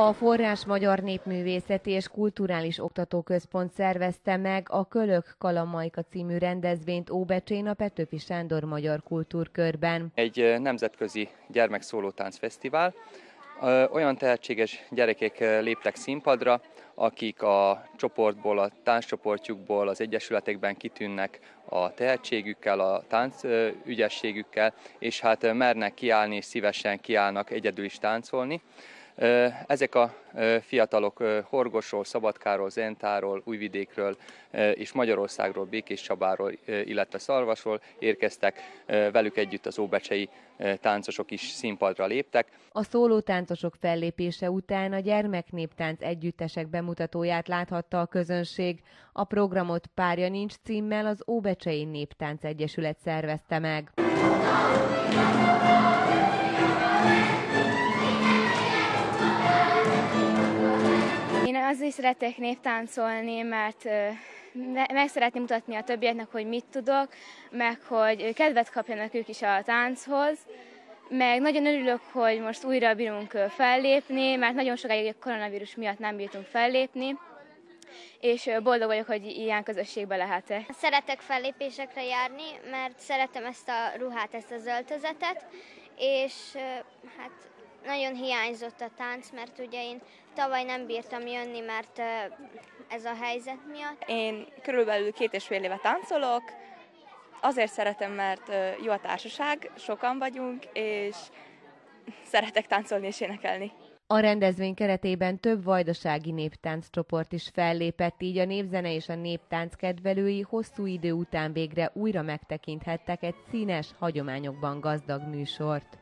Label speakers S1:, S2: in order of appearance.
S1: A Forrás Magyar Népművészeti és Kulturális Oktatóközpont szervezte meg a Kölök Kalamajka című rendezvényt Óbecsén a Petőfi Sándor Magyar Kultúrkörben.
S2: Egy nemzetközi gyermekszólótánc fesztivál. Olyan tehetséges gyerekek léptek színpadra, akik a csoportból, a tánccsoportjukból, az egyesületekben kitűnnek a tehetségükkel, a tánc ügyességükkel, és hát mernek kiállni, és szívesen kiállnak egyedül is táncolni. Ezek a fiatalok Horgosról, Szabadkáról, Zentáról, Újvidékről és Magyarországról, Békés Csabáról, illetve Szarvasról érkeztek, velük együtt az óbecsei táncosok is színpadra léptek.
S1: A szólótáncosok fellépése után a gyermeknéptánc együttesek bemutatóját láthatta a közönség. A programot Párja Nincs címmel az Óbecsei Néptánc Egyesület szervezte meg.
S3: Azért szeretek néptáncolni, mert meg szeretném mutatni a többieknek, hogy mit tudok, meg hogy kedvet kapjanak ők is a tánchoz. Meg nagyon örülök, hogy most újra bírunk fellépni, mert nagyon sokáig a koronavírus miatt nem bírtunk fellépni és boldog vagyok, hogy ilyen közösségbe lehetek.
S4: Szeretek fellépésekre járni, mert szeretem ezt a ruhát, ezt az öltözetet, és hát nagyon hiányzott a tánc, mert ugye én tavaly nem bírtam jönni, mert ez a helyzet miatt.
S5: Én körülbelül két és fél éve táncolok, azért szeretem, mert jó a társaság, sokan vagyunk, és szeretek táncolni és énekelni.
S1: A rendezvény keretében több vajdasági néptánc csoport is fellépett, így a népzene és a néptánc kedvelői hosszú idő után végre újra megtekinthettek egy színes, hagyományokban gazdag műsort.